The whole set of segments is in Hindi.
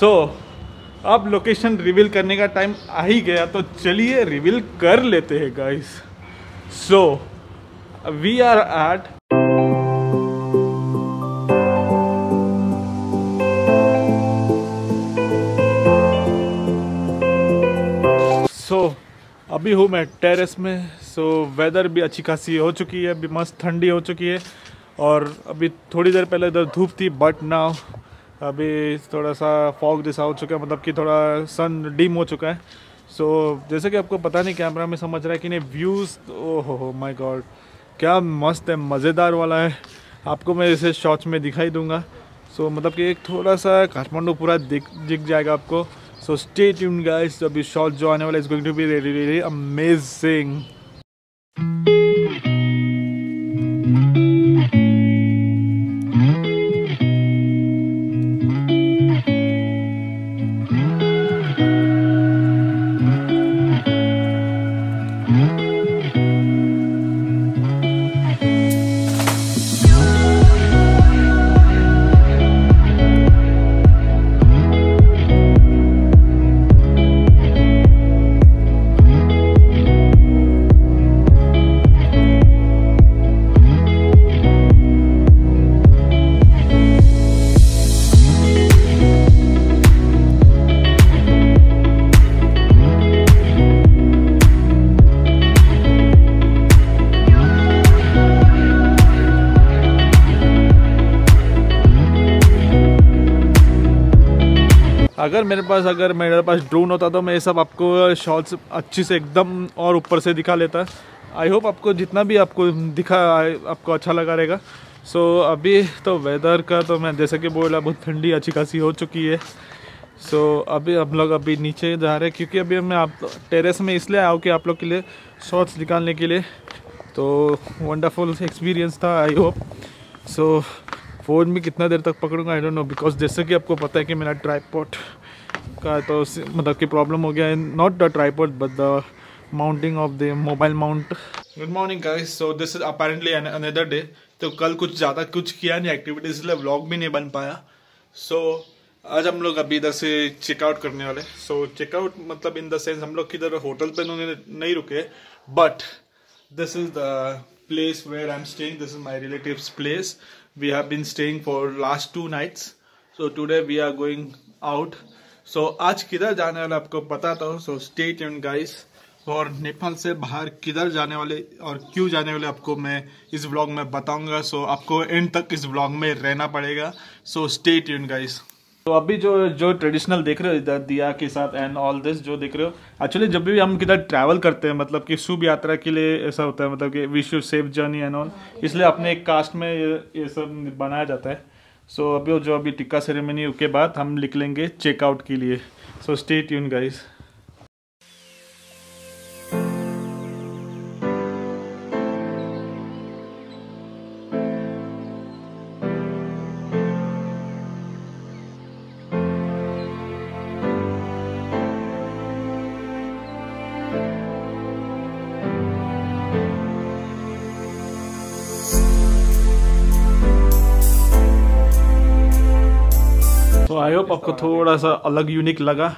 सो so, अब लोकेशन रिवील करने का टाइम आ ही गया तो चलिए रिवील कर लेते हैं guys so we are at so अभी हूँ मैं टेरेस में सो so, वेदर भी अच्छी खासी हो चुकी है अभी मस्त ठंडी हो चुकी है और अभी थोड़ी देर पहले इधर धूप थी बट नाउ अभी थोड़ा सा फॉग जैसा हो चुका है मतलब कि थोड़ा सन डिम हो चुका है। सो so, जैसे कि आपको पता नहीं कैमरा में समझ रहा है कि नहीं व्यूज़ ओहो हो माई गॉड क्या मस्त है मज़ेदार वाला है। आपको मैं इसे शॉर्ट्स में दिखाई दूँगा। सो so, मतलब कि एक थोड़ा सा काठमांडू पूरा दिख दिख जाएगा आपको। सो स्टे ट्यून गाइस अभी शॉर्ट जो आने वाला is going to be really really amazing अगर मेरे पास अगर मेरे पास ड्रोन होता तो मैं ये सब आपको शॉर्ट्स अच्छी से एकदम और ऊपर से दिखा लेता। आई होप आपको जितना भी आपको दिखा आपको अच्छा लगा रहेगा। सो so, अभी तो वेदर का तो मैं जैसे कि बोला बहुत ठंडी अच्छी खासी हो चुकी है। सो so, अभी हम लोग अभी नीचे जा रहे हैं क्योंकि अभी मैं आप टेरेस में इसलिए आया हूँ कि आप लोग के लिए शॉर्ट्स निकालने के लिए। तो वंडरफुल एक्सपीरियंस था आई होप सो फ़ोन भी कितना देर तक पकड़ूँगा? आई डोंट नो बिकॉज़ जैसे कि आपको पता है कि मेरा ट्राईपोर्ट का तो मतलब कि प्रॉब्लम हो गया है। Not the tripod but the mounting of the mobile mount good morning guys so this is apparently another day तो कल कुछ ज़्यादा कुछ किया नहीं एक्टिविटीज़ इसलिए व्लॉग भी नहीं बन पाया। सो so, आज हम लोग अभी इधर से चेकआउट करने वाले सो so, चेकआउट मतलब इन द सेंस हम लोग किधर होटल पे नहीं रुके but this is the place where I'm staying. This is my relative's place. We have been staying for last two nights. So today we are going out. So आज किधर जाने वाले आपको बताता हूँ। सो स्टे ट्यून गाइस और नेपाल से बाहर किधर जाने वाले और क्यों जाने वाले आपको मैं इस ब्लॉग में बताऊँगा। सो आपको एंड तक इस ब्लॉग में रहना पड़ेगा। सो स्टे ट्यून गाइस तो अभी जो जो ट्रेडिशनल देख रहे हो इधर दिया के साथ एंड ऑल दिस जो देख रहे हो एक्चुअली जब भी हम किधर ट्रैवल करते हैं मतलब कि शुभ यात्रा के लिए ऐसा होता है मतलब कि wish you safe journey and all इसलिए अपने एक कास्ट में ये, सब बनाया जाता है। सो so, अभी जो अभी टिक्का सेरेमनी के बाद हम निकलेंगे चेकआउट के लिए। So stay tune guys I hope आपको थोड़ा सा अलग यूनिक लगा।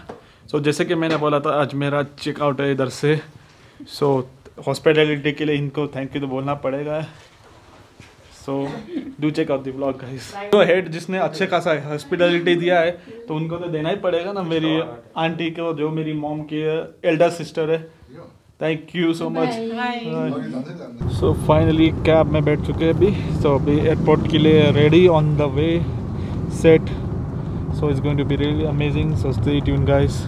सो so, जैसे कि मैंने बोला था आज मेरा चेकआउट है इधर से। सो हॉस्पिटलिटी के लिए इनको थैंक यू तो बोलना पड़ेगा। So do check out the blog guys तो हेड जिसने अच्छे खासा हॉस्पिटलिटी दिया है तो उनको तो देना ही पड़ेगा ना। मेरी आंटी को जो मेरी मॉम की एल्डर सिस्टर है। Thank you so much so finally cab में बैठ चुके हैं अभी। सो so, अभी एयरपोर्ट के लिए ready on the way set so it's going to be really amazing so stay tune guys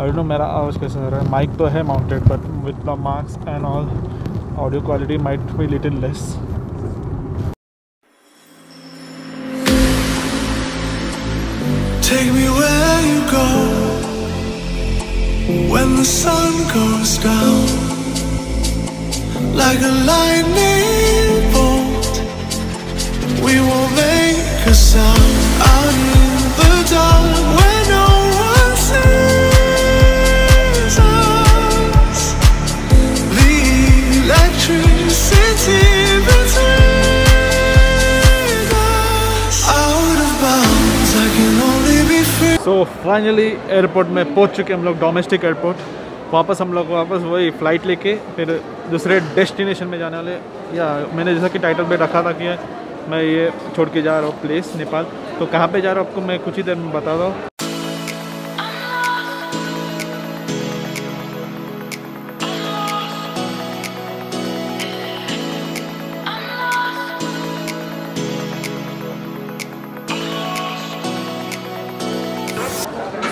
I know मेरा आवाज़ कैसा हो रहा है? माइक तो है mounted but with the marks and all audio quality might be little less Take me where you go. When the sun goes down, like a lightning so finally airport में पहुँच चुके हम लोग डोमेस्टिक एयरपोर्ट वापस हम लोग वापस वही फ़्लाइट लेके, फिर दूसरे डेस्टिनेशन में जाने वाले, या मैंने जैसा कि टाइटल पे रखा था कि मैं ये छोड़ के जा रहा हूँ प्लेस नेपाल. तो कहाँ पे जा रहा हूँ आपको मैं कुछ ही देर में बता रहा हूँ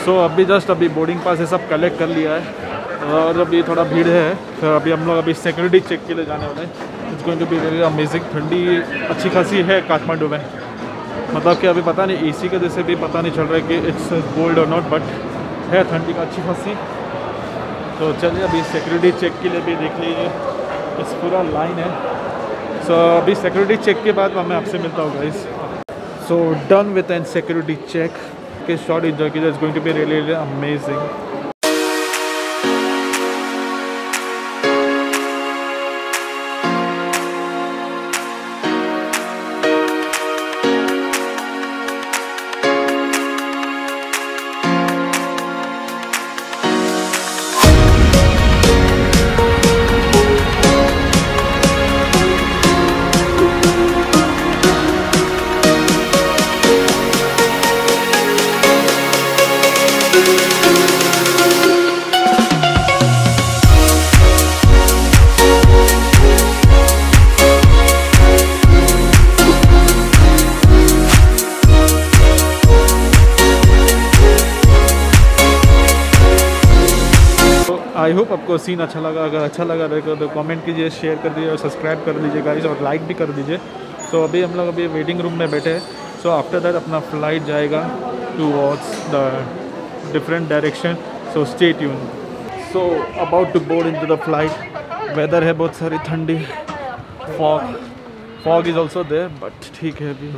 सो so, अभी जस्ट अभी बोर्डिंग पास ये सब कलेक्ट कर लिया है। और अभी थोड़ा भीड़ है। फिर अभी हम लोग अभी सिक्योरिटी चेक के लिए जाने वाले हैं। It's going to be very amazing ठंडी अच्छी खासी है काठमांडू में। मतलब कि अभी पता नहीं एसी के जैसे भी पता नहीं चल रहा है कि इट्स गोल्ड और नॉट बट है ठंडी का अच्छी खासी। तो चलिए अभी सिक्योरिटी चेक के लिए भी देख लीजिए। इस पूरा लाइन है। सो so, अभी सिक्योरिटी चेक के बाद मैं आपसे मिलता हूँ guys so done with an security check short enjoy kids. Going to be really, really amazing. Hope आपको सीन अच्छा लगा अगर अच्छा लगा रहेगा तो कमेंट कीजिए शेयर कर दीजिए और सब्सक्राइब कर दीजिए गाइस और लाइक भी कर दीजिए। सो so, अभी हम लोग अभी वेटिंग रूम में बैठे हैं। सो आफ्टर दैट अपना फ़्लाइट जाएगा to what's the different direction so stay tune so about to board into the flight weather है बहुत सारी ठंडी। Fog fog is also there but ठीक है अभी।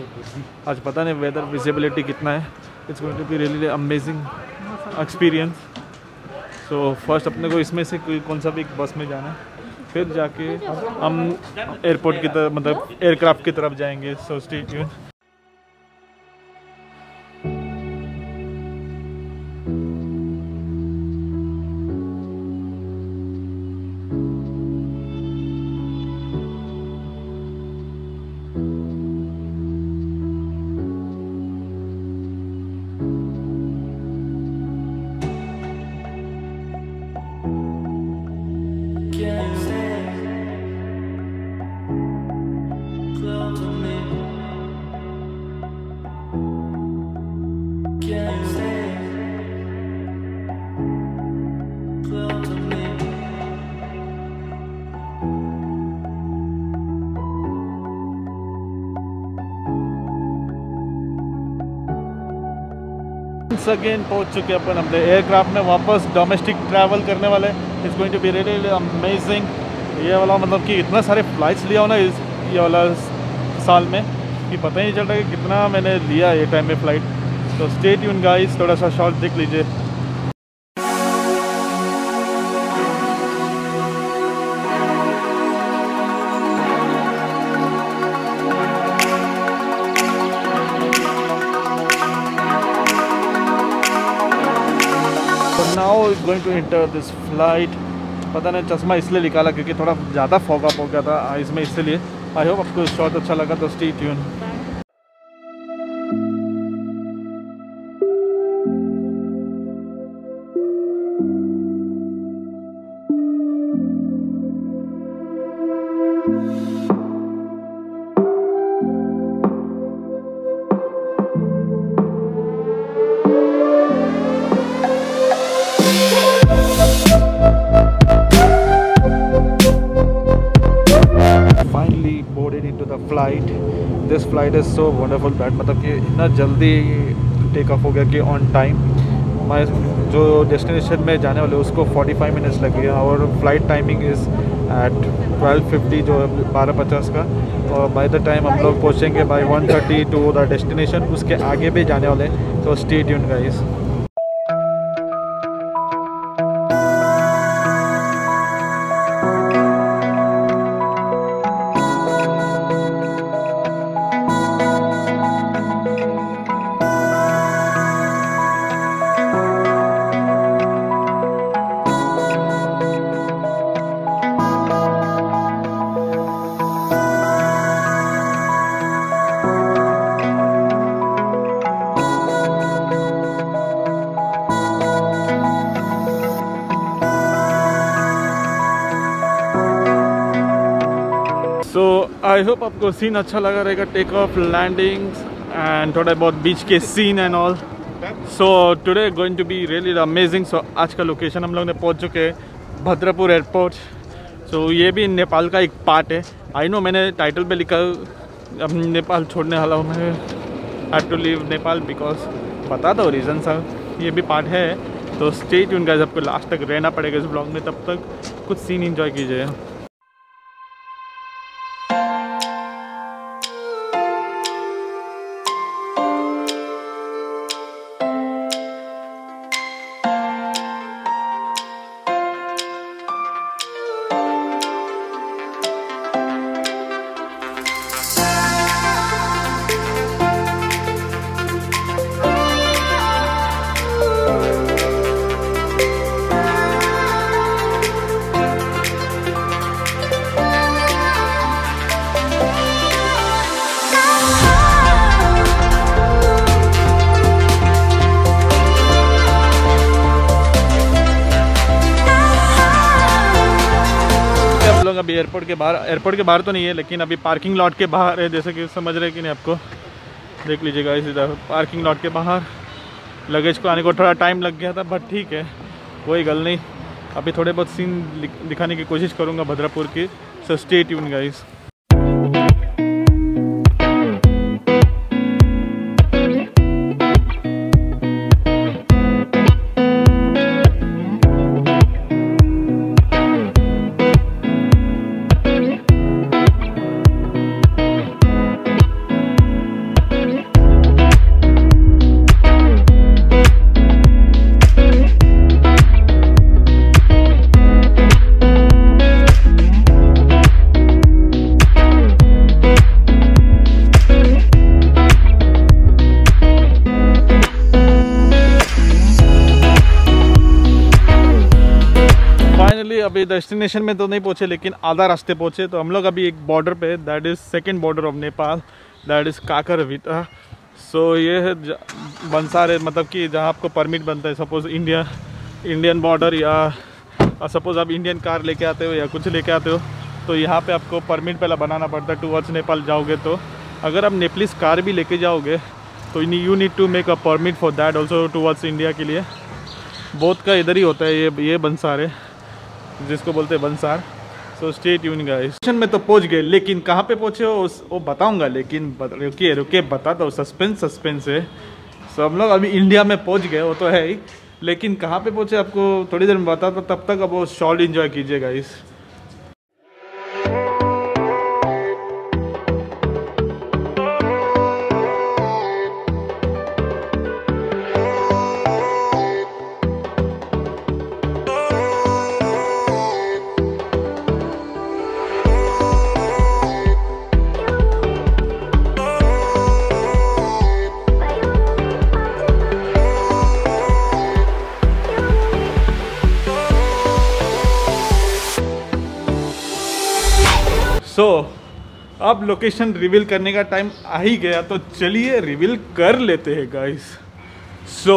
आज पता नहीं वेदर विजिबिलिटी कितना है। It's going to be really amazing experience so first अपने को इसमें से कोई कौन सा भी बस में जाना है। फिर जाके हम एयरपोर्ट की तरफ़ मतलब एयरक्राफ्ट की तरफ़ जाएँगे सो स्टे ट्यून अगेन पहुँच चुके अपन अपने एयरक्राफ्ट में, वापस डोमेस्टिक ट्रैवल करने वाले it's going to be really amazing ये वाला मतलब कि इतना सारे फ्लाइट्स लिया हो ना इस, ये वाला साल में, कि पता ही नहीं चल रहा कि कितना मैंने लिया ये टाइम में फ़्लाइट तो स्टेट यून गाइस थोड़ा सा शॉर्ट देख लीजिए। Going to enter this flight पता नहीं, चश्मा इसलिए निकाला क्योंकि थोड़ा ज़्यादा फॉगअप हो गया था इसमें इसलिए। आई होप आपको शॉर्ट अच्छा लगा तो stay tune this is so wonderful but मतलब कि इतना जल्दी टेक ऑफ़ हो गया कि ऑन टाइम हमारे जो डेस्टिनेशन में जाने वाले, उसको 45 मिनट्स लगे और फ़्लाइट टाइमिंग इज़ एट 12:50 जो बारह पचास का। और बाय द टाइम हम लोग पहुँचेंगे बाई 1:30 टू द डेस्टिनेशन उसके आगे भी जाने वाले। हैं तो स्टे ट्यून गाइस आपको सीन अच्छा लगा रहेगा टेक ऑफ़ लैंडिंग एंड थोड़ा बहुत बीच के scene and all so today going to be really amazing so आज का लोकेशन हम लोग ने पहुँच चुके हैं भद्रपुर एयरपोर्ट सो so, ये भी नेपाल का एक पार्ट है. आई नो मैंने टाइटल पे लिखा अब नेपाल छोड़ने वाला हूँ मैं. Had to leave Nepal because बता दो रीज़न सर ये भी पार्ट है. तो स्टे ट्यून गाइस आपको लास्ट तक रहना पड़ेगा इस ब्लॉग में. तब तक कुछ सीन एंजॉय कीजिए। अभी एयरपोर्ट के बाहर एयरपोर्ट के बाहर तो नहीं है, लेकिन अभी पार्किंग लॉट के बाहर है, जैसे कि समझ रहे कि नहीं आपको। देख लीजिएगा इसी तरह पार्किंग लॉट के बाहर। लगेज को आने को थोड़ा टाइम लग गया था बट ठीक है, कोई गल नहीं। अभी थोड़े बहुत सीन दिखाने की कोशिश करूँगा भद्रापुर की। सो ट्यून गाइस अभी डेस्टिनेशन में तो नहीं पहुँचे लेकिन आधा रास्ते पहुँचे। तो हम लोग अभी एक बॉर्डर पे that is second border of Nepal that is Kakarvitta so so, ये है बंसार मतलब कि जहाँ आपको परमिट बनता है सपोज़ इंडिया इंडियन बॉर्डर या सपोज़ आप इंडियन कार लेके आते हो या कुछ लेके आते हो तो यहाँ पे आपको परमिट पहले बनाना पड़ता है टूवर्ड्स नेपाल जाओगे तो। अगर आप नेपलिस कार भी लेके जाओगे तो you need to make a permit for that also towards India के लिए। बोथ का इधर ही होता है ये ये बंसार है जिसको बोलते हैं बंसार। So stay tune guys station में तो पहुँच गए, लेकिन कहाँ पे पहुँचे हो, उस वो बताऊँगा, लेकिन बत- रुकिए रुकिए, बता दो सस्पेंस सस्पेंस है। सो हम लोग अभी इंडिया में पहुँच गए, वो तो है ही। लेकिन कहाँ पे पहुँचे आपको? थोड़ी देर में बताता, तब तक अब वो शॉल इन्जॉय कीजिएगा गाइस सो so, अब लोकेशन रिवील करने का टाइम आ ही गया तो चलिए रिवील कर लेते हैं guys so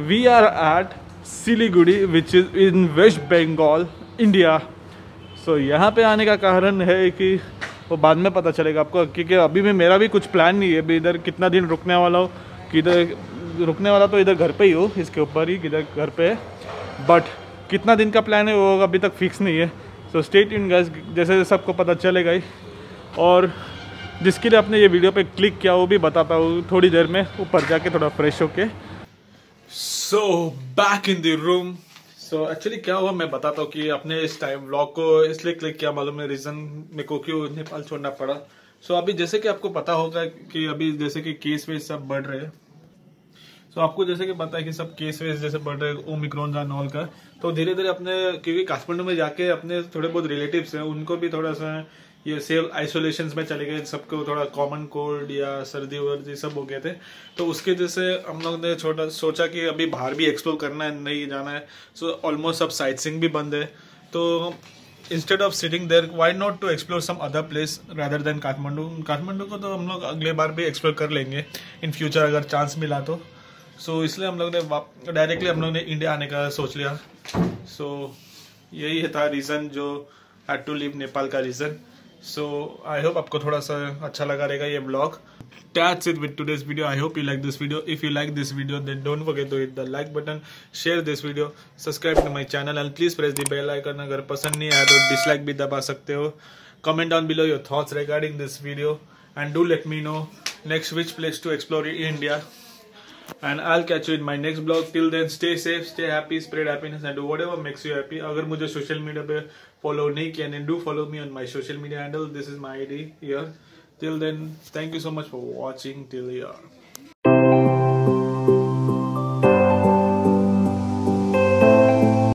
we are at Siliguri which is in West Bengal India so यहाँ पे आने का कारण है कि वो बाद में पता चलेगा आपको क्योंकि अभी भी मेरा भी कुछ प्लान नहीं है। अभी इधर कितना दिन रुकने वाला हो किधर रुकने वाला तो इधर घर पे ही हो इसके ऊपर ही किधर घर पे। है बट कितना दिन का प्लान है वो अभी तक फिक्स नहीं है। सो स्टेट इन गैस जैसे जैसे सबको पता चलेगा ही और जिसके लिए आपने ये वीडियो पे क्लिक किया वो भी बताता हूँ थोड़ी देर में ऊपर जाके थोड़ा फ्रेश होके। So back in the room so actually क्या हुआ? मैं बताता हूँ कि आपने इस टाइम व्लॉग को इसलिए क्लिक किया मालूम है रीजन मेरे को क्यों नेपाल छोड़ना पड़ा। सो so, अभी जैसे कि आपको पता होगा कि अभी जैसे कि केस वेस सब बढ़ रहे हैं। सो आपको जैसे कि पता है कि सब केस वेस जैसे बढ़ रहे ओमिक्रॉन जान ऑल का तो धीरे धीरे अपने, क्योंकि काठमांडू में जाके अपने थोड़े बहुत रिलेटिव्स हैं, उनको भी थोड़ा सा ये सेल्फ आइसोलेशन में चले गए, सबको थोड़ा कॉमन कोल्ड या सर्दी वर्दी सब हो गए थे। तो उसके जैसे हम लोग ने छोटा, सोचा कि अभी बाहर भी एक्सप्लोर करना है, नहीं जाना है। सो ऑलमोस्ट सब साइट सिंग भी बंद है। तो instead of sitting there why not to explore some other place rather than Kathmandu Kathmandu को तो हम लोग अगले बार भी एक्सप्लोर कर लेंगे। इन फ्यूचर अगर चांस मिला तो। सो so, इसलिए हम लोग ने डायरेक्टली हम लोग ने इंडिया आने का सोच लिया। सो so, यही था रीजन जो हैड टू लिव नेपाल का रीजन सो आई होप आपको थोड़ा सा अच्छा लगा रहेगा ये blog touch it with today's video I hope you like this video if you like this video then don't forget to hit the like button share this video subscribe to my channel and please press the bell icon अगर पसंद नहीं आया तो डिसलाइक भी दबा सकते हो। Comment on below your thoughts regarding this video and do let me know next which place to explore India and I'll catch you in my next blog till then stay safe stay happy spread happiness and do whatever makes you happy अगर मुझे social media पे follow नहीं किया then do follow me on my social media handle this is my ID here till then thank you so much for watching till here